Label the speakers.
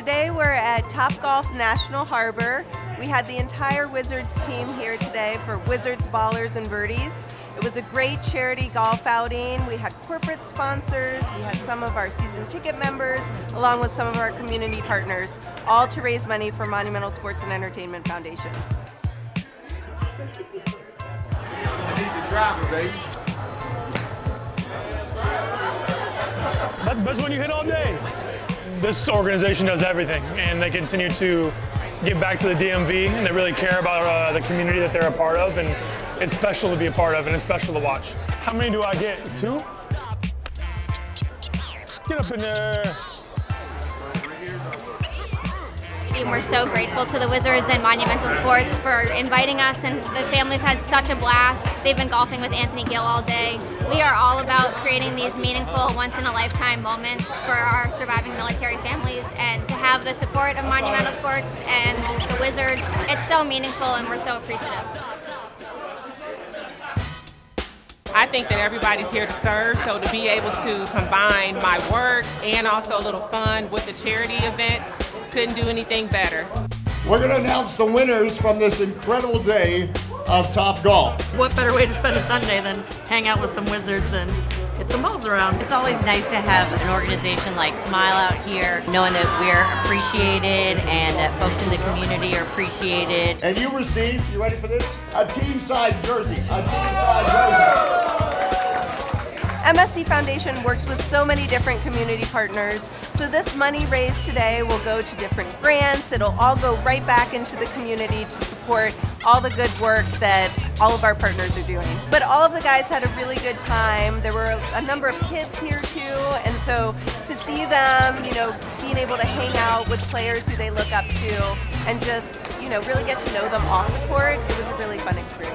Speaker 1: Today we're at Topgolf National Harbor. We had the entire Wizards team here today for Wizards Ballers and Birdies. It was a great charity golf outing. We had corporate sponsors, we had some of our season ticket members, along with some of our community partners, all to raise money for Monumental Sports and Entertainment Foundation.
Speaker 2: Driver.
Speaker 3: That's the best one you hit all day. This organization does everything, and they continue to give back to the DMV, and they really care about uh, the community that they're a part of, and it's special to be a part of, and it's special to watch. How many do I get? Two? Get up in there.
Speaker 4: We're so grateful to the Wizards and Monumental Sports for inviting us, and the families had such a blast. They've been golfing with Anthony Gill all day. We are all about creating these meaningful, once in a lifetime moments for our surviving military families, and to have the support of Monumental Sports and the Wizards, it's so meaningful, and we're so appreciative.
Speaker 5: I think that everybody's here to serve, so to be able to combine my work and also a little fun with the charity event, couldn't do anything better.
Speaker 2: We're going to announce the winners from this incredible day of Topgolf.
Speaker 6: What better way to spend a Sunday than hang out with some wizards and hit some balls around?
Speaker 7: It's always nice to have an organization like Smile out here, knowing that we're appreciated and that folks in the community are appreciated.
Speaker 2: And you received, you ready for this? A team side jersey. A team side jersey.
Speaker 1: MSE Foundation works with so many different community partners, so this money raised today will go to different grants. It'll all go right back into the community to support all the good work that all of our partners are doing. But all of the guys had a really good time. There were a number of kids here too, and so to see them, you know, being able to hang out with players who they look up to and just, you know, really get to know them off the court, it was a really fun experience.